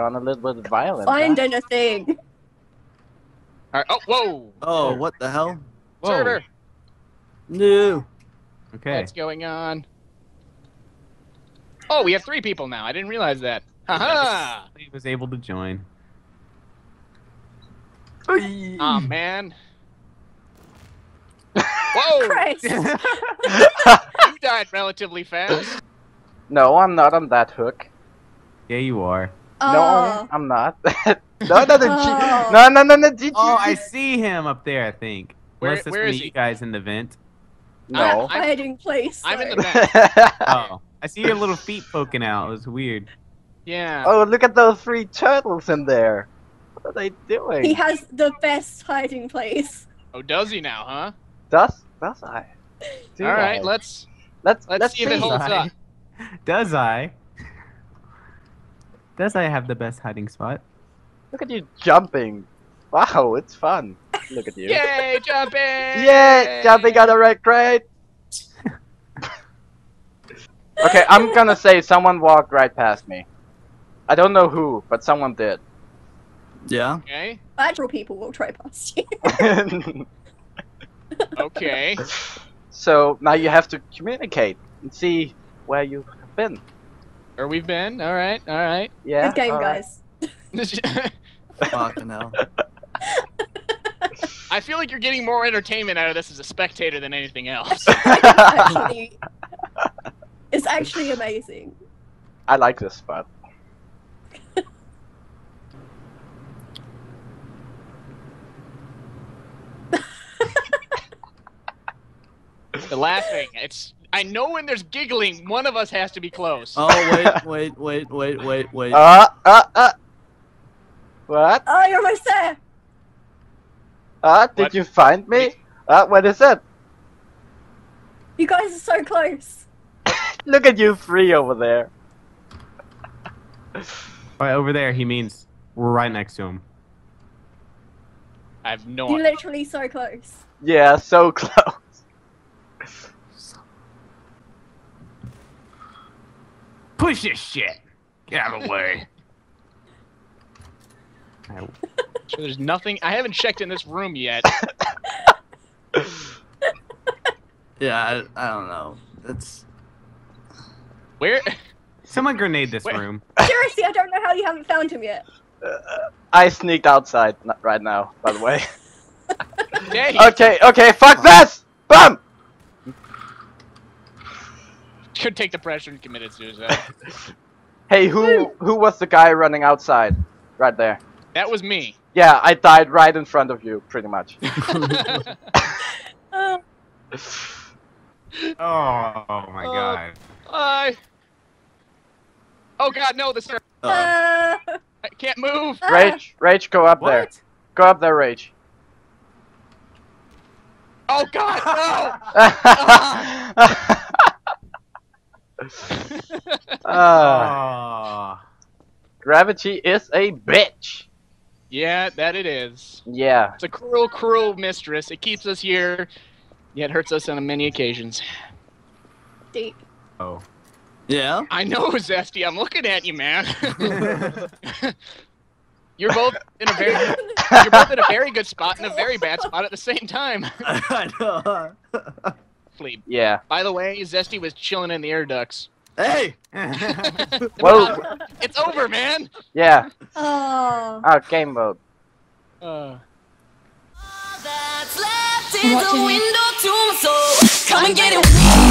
gone a little bit violent. Find huh? anything. All right. Oh, whoa. Oh, what the hell? Whoa. Server. No. Okay. What's going on? Oh, we have three people now. I didn't realize that. Haha. He was able to join. Oh man. Whoa! Christ. you died relatively fast. No, I'm not on that hook. Yeah, you are. Oh. No, I'm not. no, no, no, Oh. No, no, no, no, G- Oh, I G- see him up there. I think. Where- Unless that's where one is he? you guys in the vent. No. I'm- hiding place. I'm in the back. Oh, I see your little feet poking out. It was weird. Yeah. oh, look at those three turtles in there. What are they doing? He has the best hiding place. Oh, does he now, huh? Does does I? Do All right. I? Let's let's let's, let's see if it holds I? up. Does I? Does I have the best hiding spot? Look at you jumping. Wow, it's fun. Look at you. Yay, jumping! Yeah, Jumping on a red crate. okay, I'm gonna say someone walked right past me. I don't know who, but someone did. Yeah. Okay. Actual people will try past you. Okay. so now you have to communicate and see where you have been. Where we've been. All right. All right. Yeah. Good game, all right. guys. Fucking hell. I feel like you're getting more entertainment out of this as a spectator than anything else. actually, it's actually amazing. I like this spot. the laughing. It's. I know when there's giggling, one of us has to be close. Oh wait, wait, wait, wait, wait, wait. Uh, uh, uh. What? Oh, you're almost there. Uh, did What? you find me? Uh, what is it? You guys are so close. Look at you three over there. Right over there, he means we're right next to him. I have no. You're idea. literally so close. Yeah, so close. Push this shit. Get out of the way. So there's nothing. I haven't checked in this room yet. Yeah, I, I don't know. It's Where? Someone grenade this Wait. room. Seriously, I don't know how you haven't found him yet. Uh, I sneaked outside n- right now, by the way. Dang. okay, okay, fuck this! Bum! Could take the pressure and committed suicide. Hey, who who was the guy running outside? Right there. that was me. Yeah, I died right in front of you, pretty much. Uh, Oh, my Uh, god. Bye. Oh god, no! The server. uh, uh, I can't move. ah. Rage, Rage, go up there. Go up there, Rage. Oh god, no! Uh, gravity is a bitch. yeah, that it is. Yeah. It's a cruel, cruel mistress. It keeps us here, yet hurts us on many occasions. Deep. Oh. yeah. I know, Zesty. I'm looking at you, man. you're both in a very, you're both in a very good spot and a very bad spot at the same time. I know. Fleep. Yeah. By the way, Zesty was chilling in the air ducts. hey. Whoa. It's over, man. Yeah. Oh. Oh, game mode. Uh, That's left is a window to my soul. Come and get it.